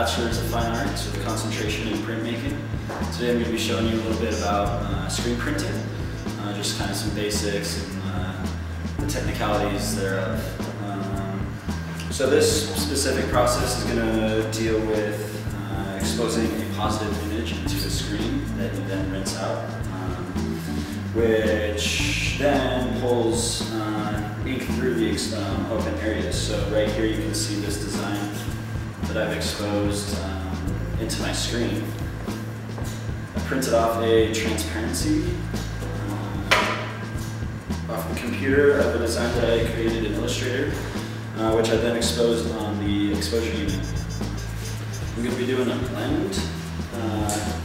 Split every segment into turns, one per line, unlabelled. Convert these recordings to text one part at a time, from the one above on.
Bachelor's of Fine Arts with a concentration in printmaking. Today I'm going to be showing you a little bit about uh, screen printing, uh, just kind of some basics and uh, the technicalities thereof. Um, so this specific process is going to deal with uh, exposing a positive image into a screen that you then rinse out, um, which then pulls uh, ink through the um, open areas. So right here you can see this design that I've exposed um, into my screen. I printed off a transparency uh, off the computer of a design that I created in Illustrator, uh, which I then exposed on the exposure unit. I'm going to be doing a blend. Uh,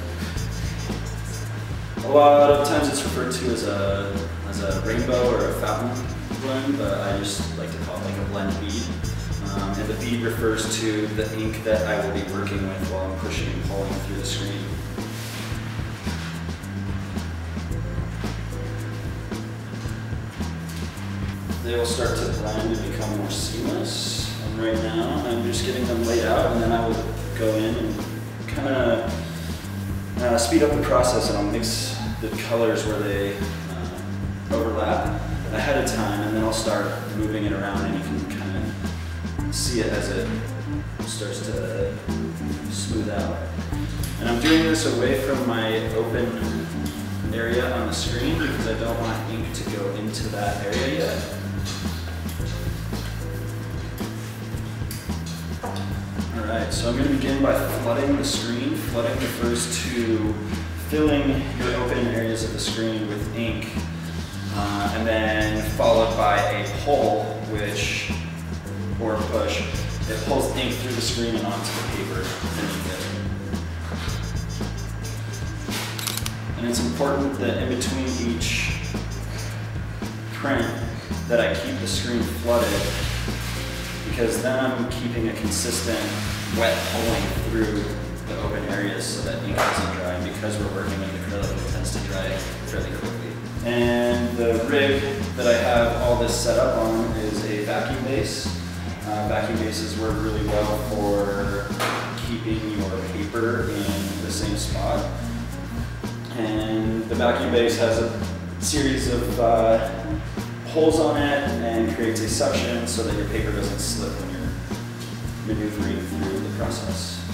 a lot of times it's referred to as a, as a rainbow or a fountain blend, but I just like to call it like a blend bead. Um, and the bead refers to the ink that I will be working with while I'm pushing and pulling through the screen. They will start to blend and become more seamless. And right now, I'm just getting them laid out, and then I will go in and kind of uh, speed up the process, and I'll mix the colors where they uh, overlap ahead of time, and then I'll start moving it around, and you can see it as it starts to smooth out. And I'm doing this away from my open area on the screen because I don't want ink to go into that area yet. Alright, so I'm going to begin by flooding the screen, flooding the first two, filling your open areas of the screen with ink, uh, and then followed by a pull, which, or a push, it pulls ink through the screen and onto the paper it. And it's important that in between each print that I keep the screen flooded because then I'm keeping a consistent wet pulling through the open areas so that ink doesn't dry. And because we're working with acrylic, it tends to dry fairly quickly. And the rig that I have all this set up on is a vacuum base. Uh, vacuum bases work really well for keeping your paper in the same spot. And the vacuum base has a series of uh, holes on it and creates a suction so that your paper doesn't slip when you're maneuvering through the process.